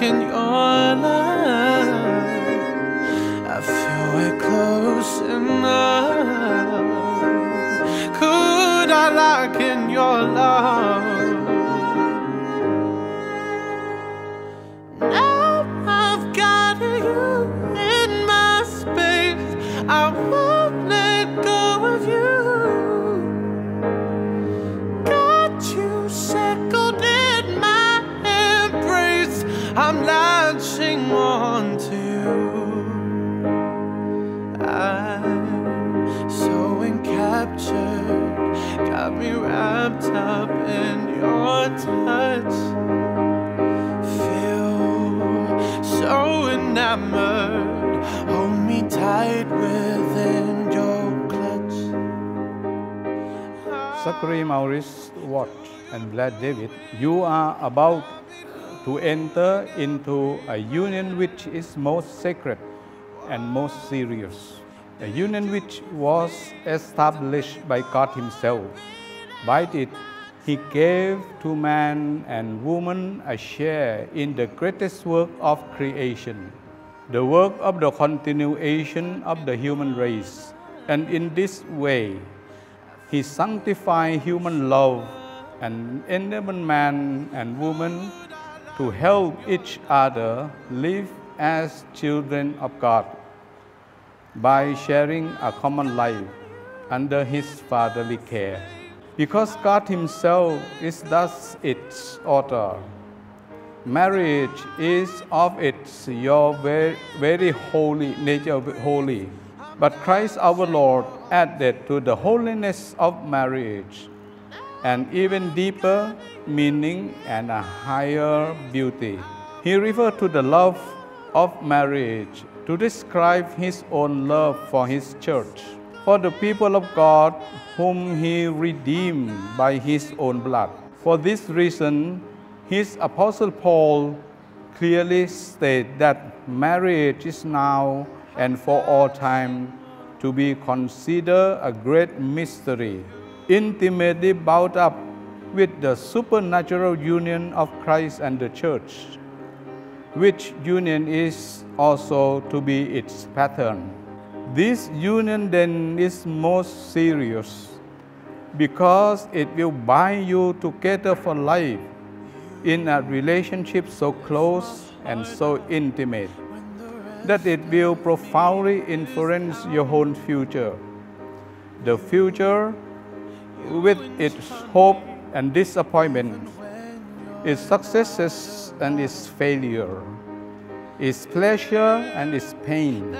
Can your love? enamored. Hold me tight within your clutch. Zachary Maurice Watt and Blair David, you are about to enter into a union which is most sacred and most serious. A union which was established by God Himself. By it, He gave to man and woman a share in the greatest work of creation the work of the continuation of the human race. And in this way, He sanctified human love and enabled man and woman to help each other live as children of God by sharing a common life under His fatherly care. Because God Himself is thus its author, marriage is of its your very, very holy nature holy. But Christ our Lord added to the holiness of marriage an even deeper meaning and a higher beauty. He referred to the love of marriage to describe his own love for his church, for the people of God whom he redeemed by his own blood. For this reason, his apostle Paul clearly stated that marriage is now and for all time to be considered a great mystery, intimately bound up with the supernatural union of Christ and the church which union is also to be its pattern. This union then is most serious because it will bind you together for life in a relationship so close and so intimate that it will profoundly influence your whole future. The future, with its hope and disappointment, its successes and its failure, its pleasure and its pain,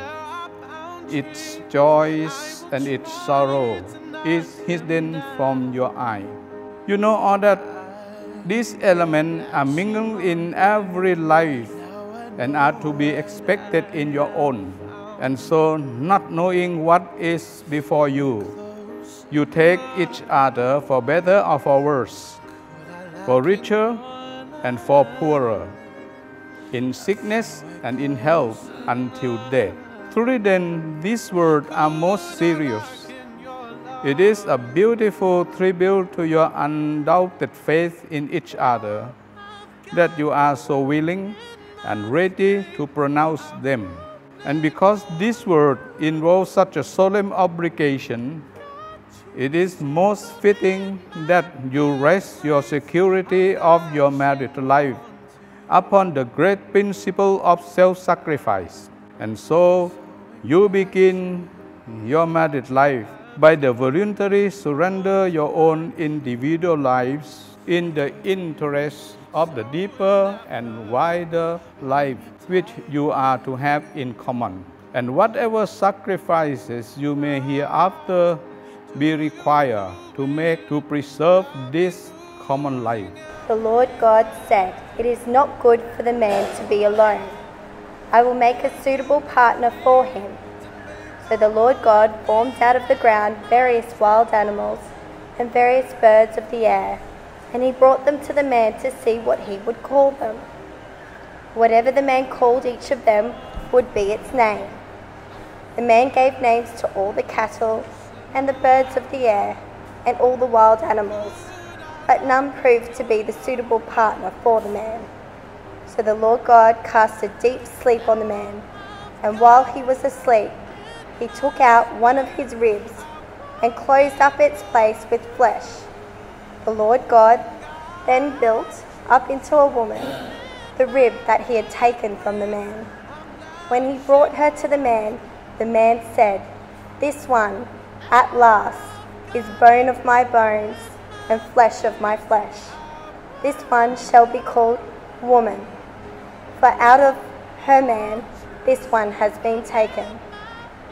its joys and its sorrow is hidden from your eye. You know all that these elements are mingled in every life and are to be expected in your own. And so, not knowing what is before you, you take each other for better or for worse, for richer and for poorer, in sickness and in health until death. Truly, then, these words are most serious. It is a beautiful tribute to your undoubted faith in each other that you are so willing and ready to pronounce them. And because this word involves such a solemn obligation, it is most fitting that you rest your security of your married life upon the great principle of self sacrifice. And so you begin your married life by the voluntary surrender your own individual lives in the interest of the deeper and wider life which you are to have in common. And whatever sacrifices you may hereafter be required to make to preserve this common life. The Lord God said, It is not good for the man to be alone. I will make a suitable partner for him. So the Lord God formed out of the ground various wild animals and various birds of the air, and he brought them to the man to see what he would call them. Whatever the man called each of them would be its name. The man gave names to all the cattle and the birds of the air and all the wild animals, but none proved to be the suitable partner for the man. So the Lord God cast a deep sleep on the man, and while he was asleep, he took out one of his ribs and closed up its place with flesh. The Lord God then built up into a woman the rib that he had taken from the man. When he brought her to the man, the man said, This one, at last, is bone of my bones and flesh of my flesh. This one shall be called woman, for out of her man this one has been taken.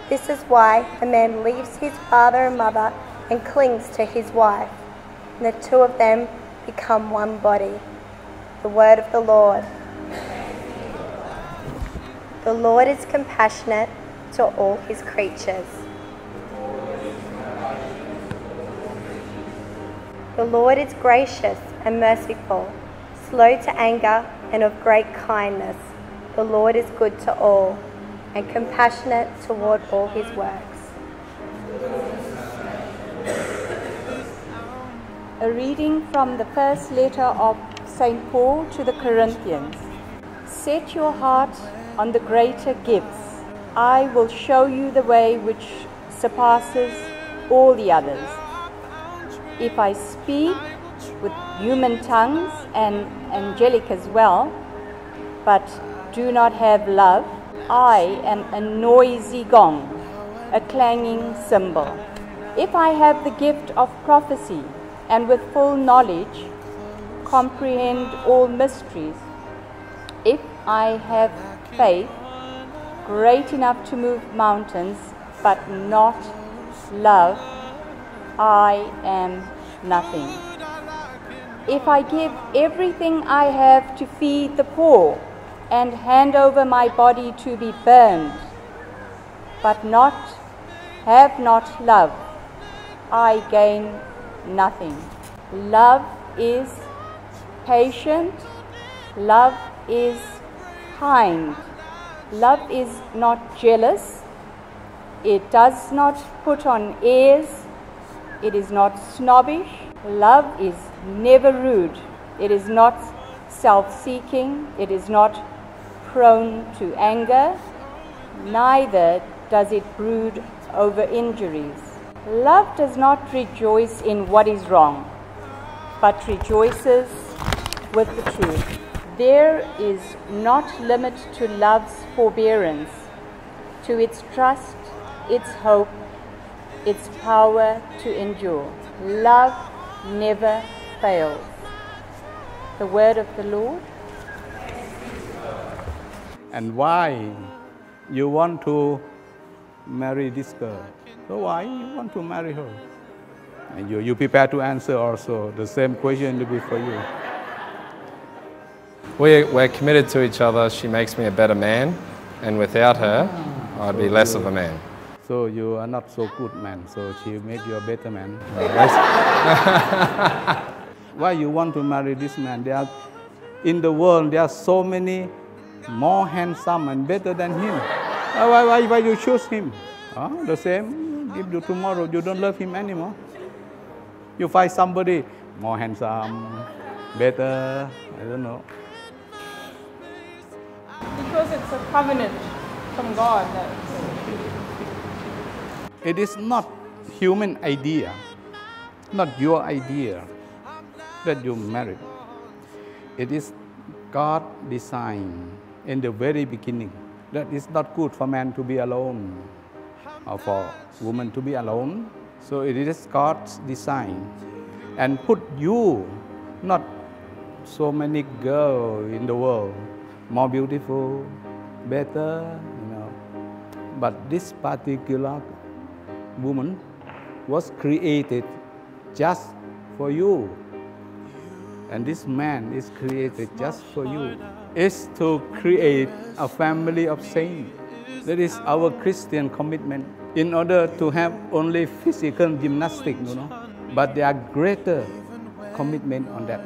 This is why a man leaves his father and mother and clings to his wife, and the two of them become one body. The word of the Lord. The Lord is compassionate to all his creatures. The Lord is gracious and merciful, slow to anger, and of great kindness. The Lord is good to all and compassionate toward all his works. A reading from the first letter of St. Paul to the Corinthians. Set your heart on the greater gifts. I will show you the way which surpasses all the others. If I speak with human tongues and angelic as well, but do not have love, I am a noisy gong, a clanging cymbal. If I have the gift of prophecy and with full knowledge comprehend all mysteries, if I have faith great enough to move mountains but not love, I am nothing. If I give everything I have to feed the poor and hand over my body to be burned, but not have not love, I gain nothing. Love is patient, love is kind, love is not jealous, it does not put on airs, it is not snobbish, love is never rude, it is not self seeking, it is not prone to anger, neither does it brood over injuries. Love does not rejoice in what is wrong, but rejoices with the truth. There is not limit to love's forbearance, to its trust, its hope, its power to endure. Love never fails. The word of the Lord. And why you want to marry this girl? So why you want to marry her? And you, you prepare to answer also. The same question will be for you. We're, we're committed to each other. She makes me a better man, and without her, I'd be less of a man. So you are not so good man, so she make you a better man. Why you want to marry this man? There are, in the world there are so many more handsome and better than him. Why, why, why you choose him? Huh? The same, if you tomorrow you don't love him anymore. You find somebody more handsome, better, I don't know. Because it's a covenant from God. That, It is not human idea, not your idea that you married. It is God design in the very beginning that it's not good for man to be alone or for woman to be alone. So it is God's design and put you, not so many girls in the world, more beautiful, better, you know. But this particular woman was created just for you. And this man is created just for you. Is to create a family of saints. That is our Christian commitment. In order to have only physical gymnastics, you know, but there are greater commitment on that.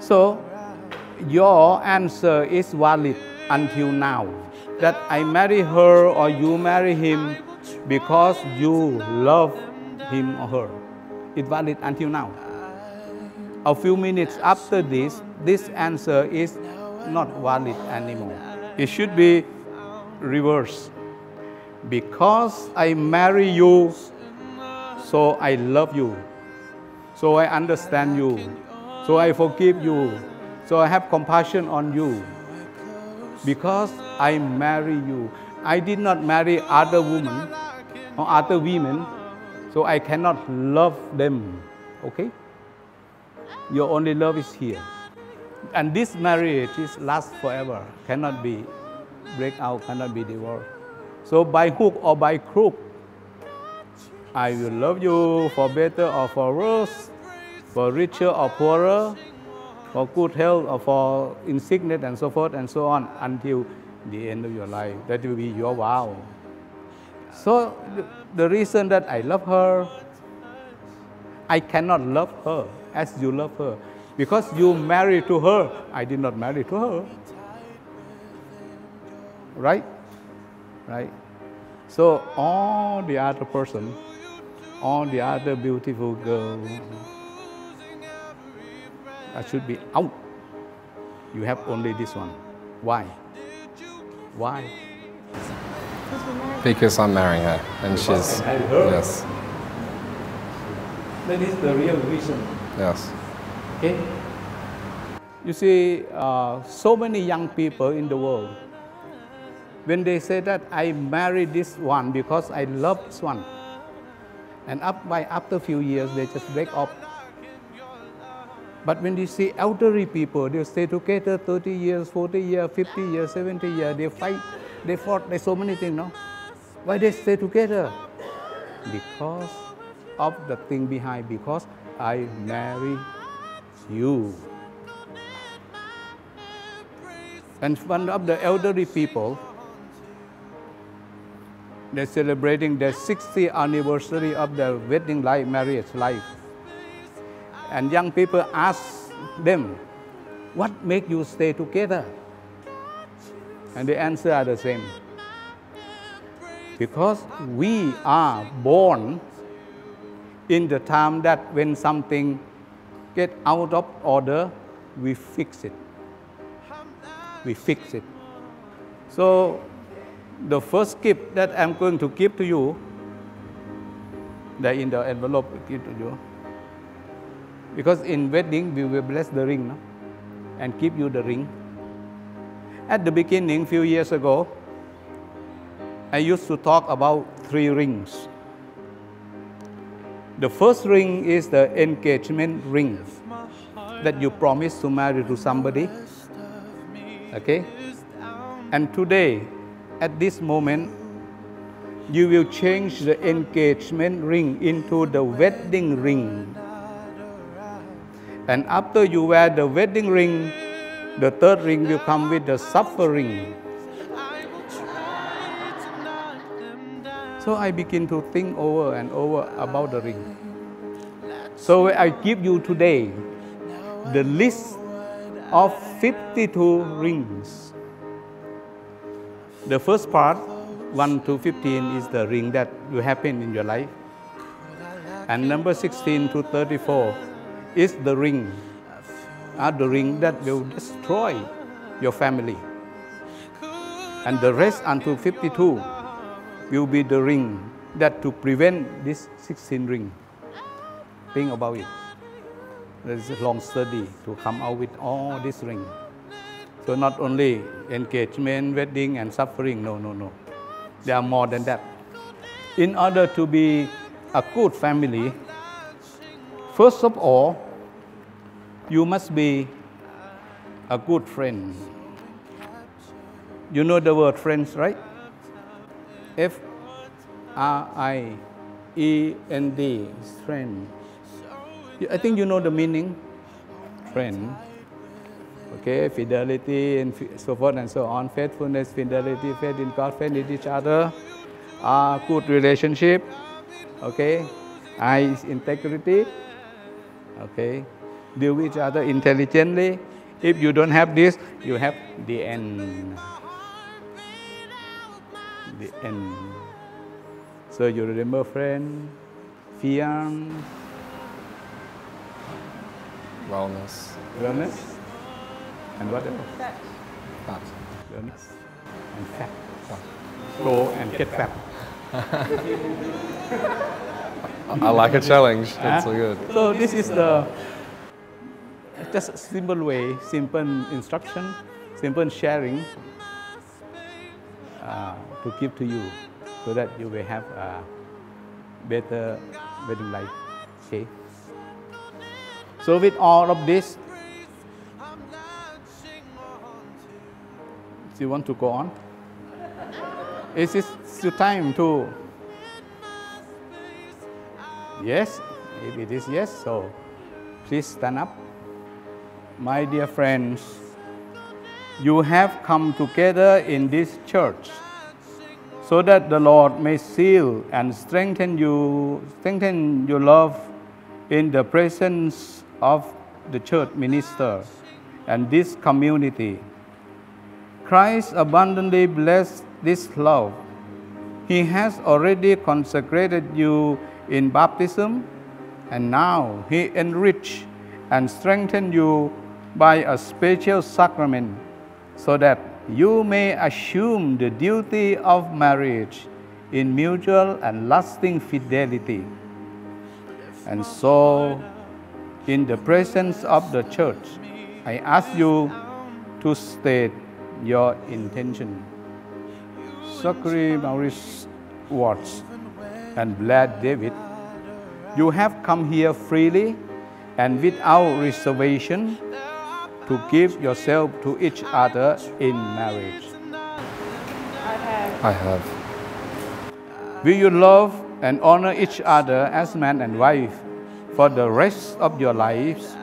So your answer is valid until now. That I marry her or you marry him because you love him or her. It's valid until now. A few minutes after this, this answer is not valid anymore. It should be reversed. Because I marry you, so I love you. So I understand you. So I forgive you. So I have compassion on you. Because I marry you. I did not marry other women or other women, so I cannot love them. Okay? Your only love is here. And this marriage is last forever, cannot be break out, cannot be divorced. So by hook or by crook, I will love you for better or for worse, for richer or poorer, for good health or for in sickness and so forth and so on until the end of your life. That will be your vow. So the reason that I love her, I cannot love her as you love her. Because you married to her, I did not marry to her. Right? Right? So all the other person, all the other beautiful girl, I should be out. You have only this one. Why? Why? Because I'm marrying her, and she's I heard. yes, That is the real reason. yes. Okay? You see, uh, so many young people in the world, when they say that I married this one because I love this one, and up by after few years they just break up. But when you see elderly people, they stay together 30 years, 40 years, 50 years, 70 years, they fight, they fought, there's so many things, no? Why they stay together? Because of the thing behind, because I marry you. And one of the elderly people, they're celebrating their 60th anniversary of their wedding life, marriage life. And young people ask them, what make you stay together? And the answer are the same. Because we are born in the time that when something get out of order, we fix it. We fix it. So the first gift that I'm going to give to you, that in the envelope give to you. Because in wedding we will bless the ring no? and give you the ring. At the beginning, few years ago, I used to talk about three rings. The first ring is the engagement ring that you promise to marry to somebody. Okay? And today, at this moment, you will change the engagement ring into the wedding ring. And after you wear the wedding ring, the third ring will come with the suffering. So I begin to think over and over about the ring. So I give you today the list of 52 rings. The first part, 1 to 15, is the ring that will happen in your life. And number 16 to 34 is the ring, are the ring that will destroy your family. And the rest until 52 will be the ring that to prevent this 16 ring. Think about it. There is a long study to come out with all this ring. So not only engagement, wedding, and suffering. No, no, no. There are more than that. In order to be a good family, first of all, you must be a good friend. You know the word friends, right? F R I E N D, friend. I think you know the meaning, friend. Okay, fidelity and so forth and so on, faithfulness, fidelity, faith in God, faith in each other, uh, good relationship, okay, I is integrity, okay, deal with each other intelligently. If you don't have this, you have the end. The end. So you remember friend, fiance, Wellness. wellness, and what else? Fat. Wellness and fat. fat. Go and get fat. I like a challenge. That's Huh? so good. So this is the just simple way, simple instruction, simple sharing uh, to give to you, so that you will have a better wedding life. Okay. So with all of this, do you want to go on? Is this your time to? Yes, if it is yes, so please stand up. My dear friends, you have come together in this church so that the Lord may seal and strengthen you, strengthen your love in the presence of the church minister and this community. Christ abundantly blessed this love. He has already consecrated you in baptism, and now He enriched and strengthen you by a special sacrament so that you may assume the duty of marriage in mutual and lasting fidelity. And so, in the presence of the church, I ask you to state your intention. Zachary Maurice Watts and Blair David, you have come here freely and without reservation to give yourself to each other in marriage. I have. I have. Will you love and honor each other as man and wife for the rest of your lives?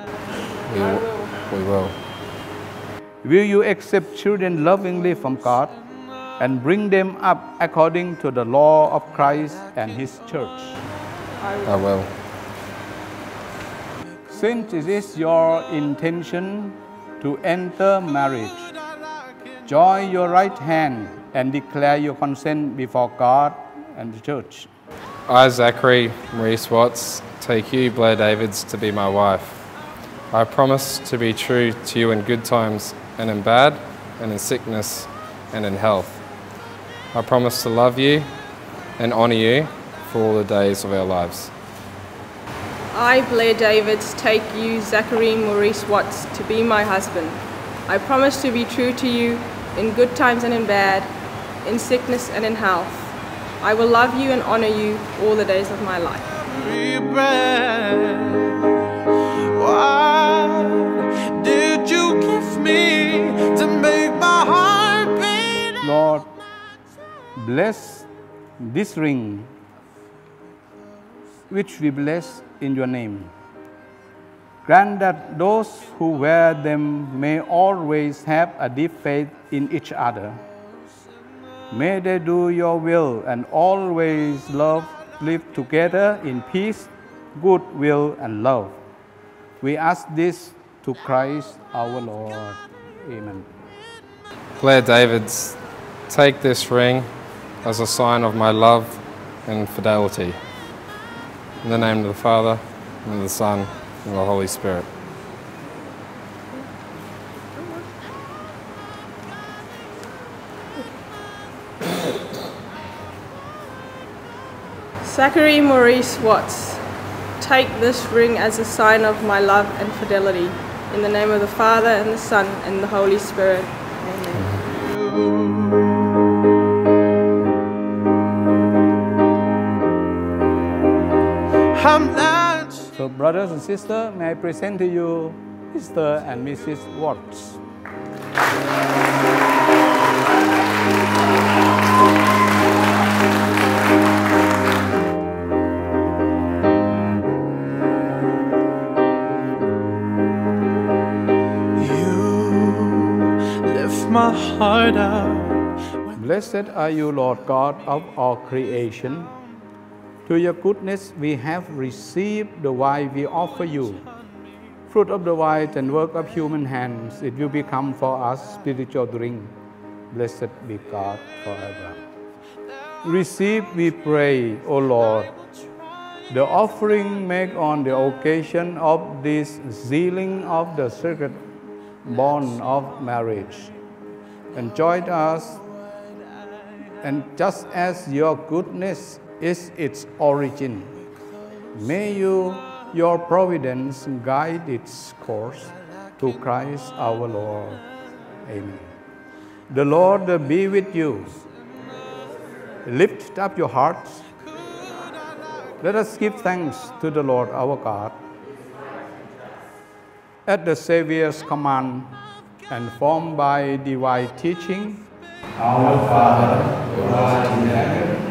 We will. We will. Will you accept children lovingly from God and bring them up according to the law of Christ and His church? I will. Since it is your intention to enter marriage, join your right hand and declare your consent before God and the church. I, Zachary Maurice Watts, take you, Blair Davids, to be my wife. I promise to be true to you in good times and in bad, and in sickness and in health. I promise to love you and honour you for all the days of our lives. I, Blair Davids, take you, Zachary Maurice Watts, to be my husband. I promise to be true to you in good times and in bad, in sickness and in health. I will love you and honor you all the days of my life. Lord, bless this ring which we bless in your name. Grant that those who wear them may always have a deep faith in each other. May they do your will and always love, live together in peace, goodwill, and love. We ask this to Christ our Lord. Amen. Blair Davids, take this ring as a sign of my love and fidelity. In the name of the Father, and of the Son, and of the Holy Spirit. Zachary Maurice Watts, take this ring as a sign of my love and fidelity. In the name of the Father, and the Son, and the Holy Spirit. Amen. So, brothers and sisters, may I present to you Mr. and Mrs. Watts. You lift my heart up. Blessed are you, Lord God of all creation. To your goodness we have received the wine we offer you. Fruit of the vine and work of human hands, it will become for us spiritual drink. Blessed be God forever. Receive, we pray, O Lord, the offering made on the occasion of this sealing of the sacred bond of marriage. And join us and just as your goodness is its origin, may you, your providence, guide its course to Christ our Lord. Amen. The Lord be with you. Lift up your hearts. Let us give thanks to the Lord our God. At the Savior's command and formed by divine teaching, our Father, who art in heaven,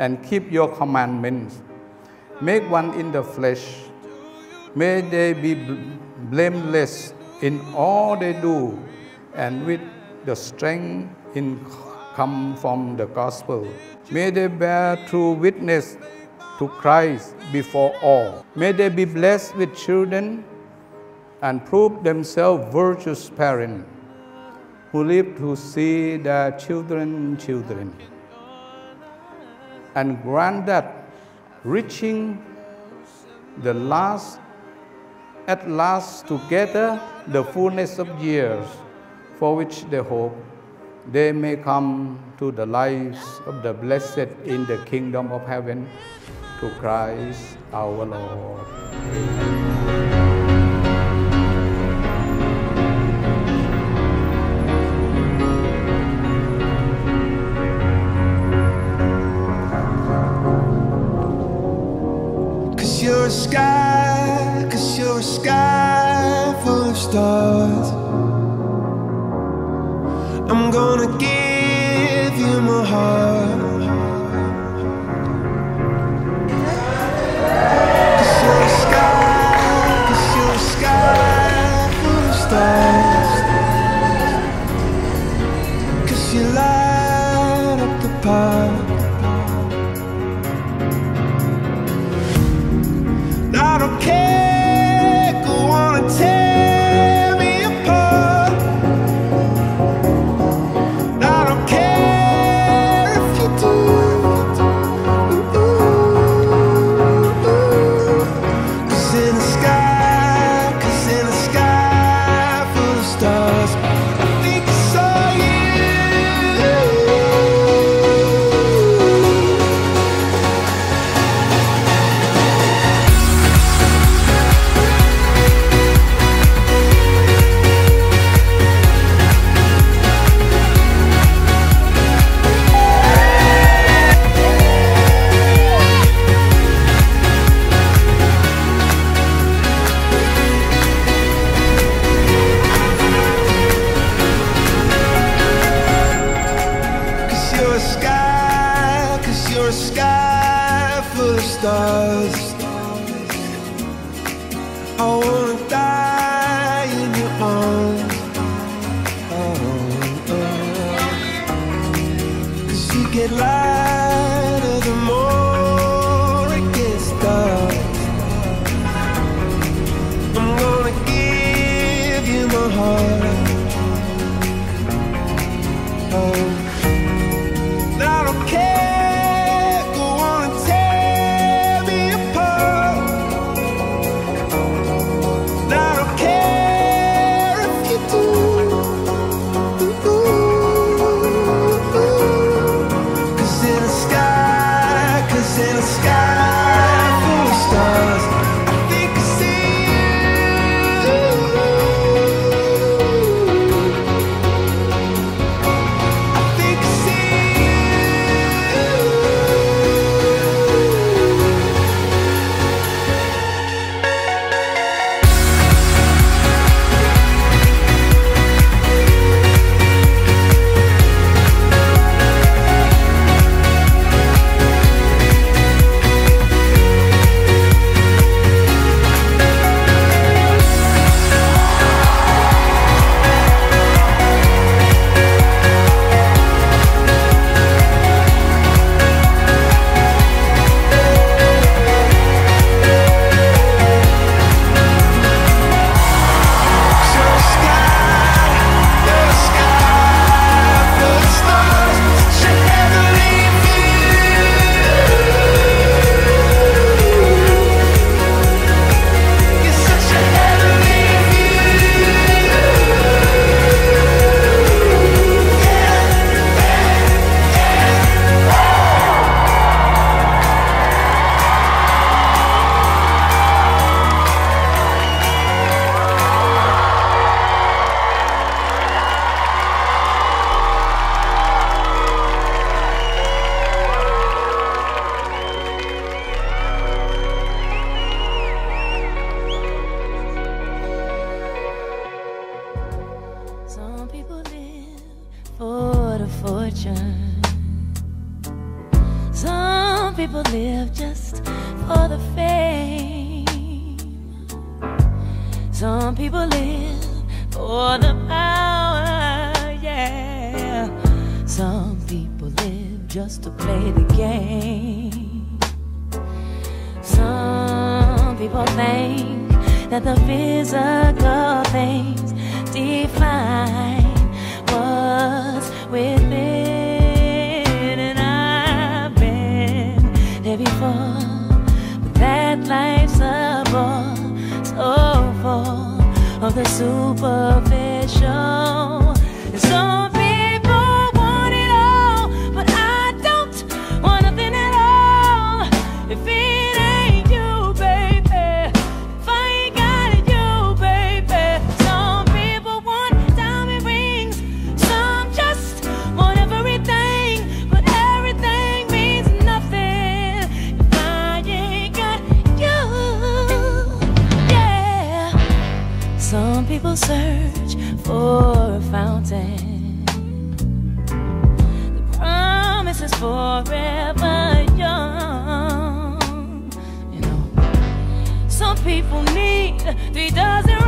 and keep your commandments. Make one in the flesh. May they be blameless in all they do and with the strength in come from the gospel. May they bear true witness to Christ before all. May they be blessed with children and prove themselves virtuous parents who live to see their children children. And grant that reaching the last at last together the fullness of years for which they hope they may come to the lives of the blessed in the kingdom of heaven to Christ our Lord. Amen. Sky, cause you're a sky full of stars. I'm gonna give you my heart. Think that the physical things define what's within, and I've been there before. But that life's a bore, so full of the superficial. Search for a fountain. The promise is forever young. You know, some people need three dozen